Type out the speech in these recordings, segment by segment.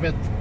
ребят.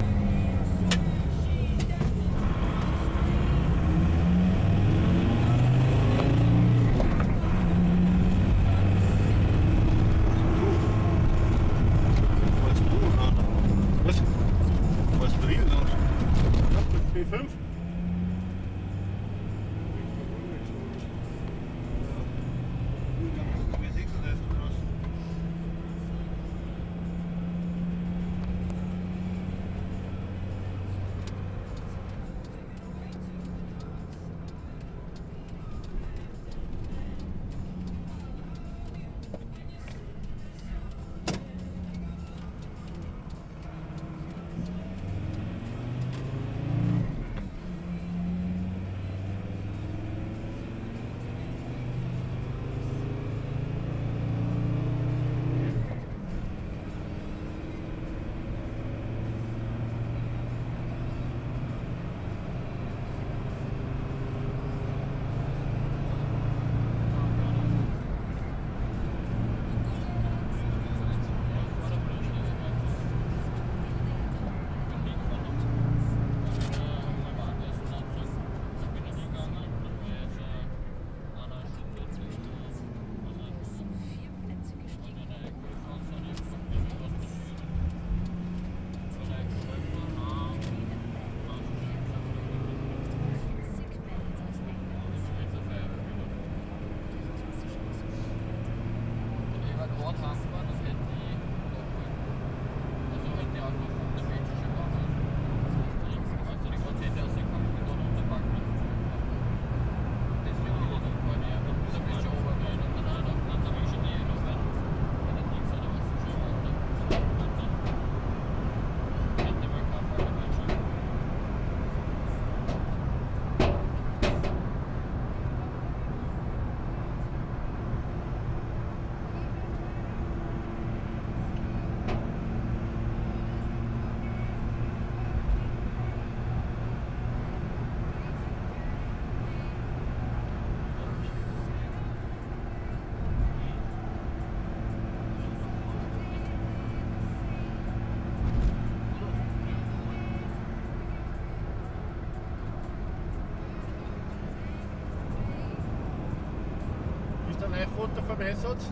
ein Foto vom Einsatz?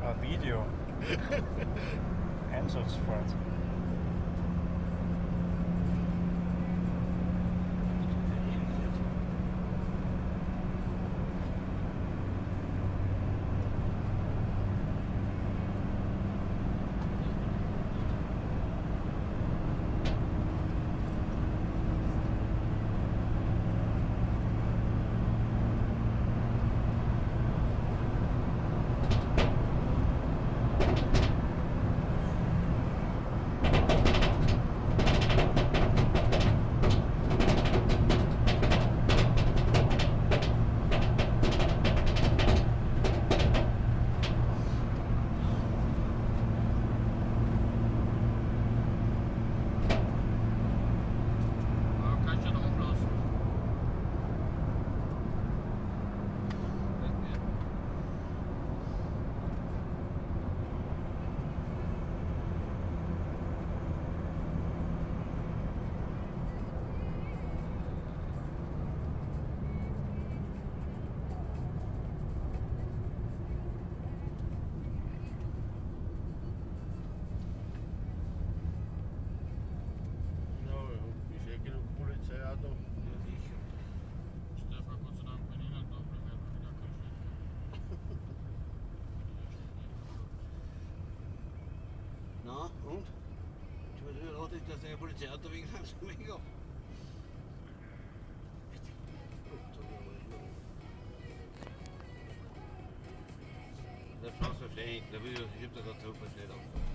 Ein Video. Einsatzfahrt. Und? Du har hørt ikke at jeg er politiet og vinner som jeg går. Det er fransk for flink. Det blir jo kjipt å ta opp et sted.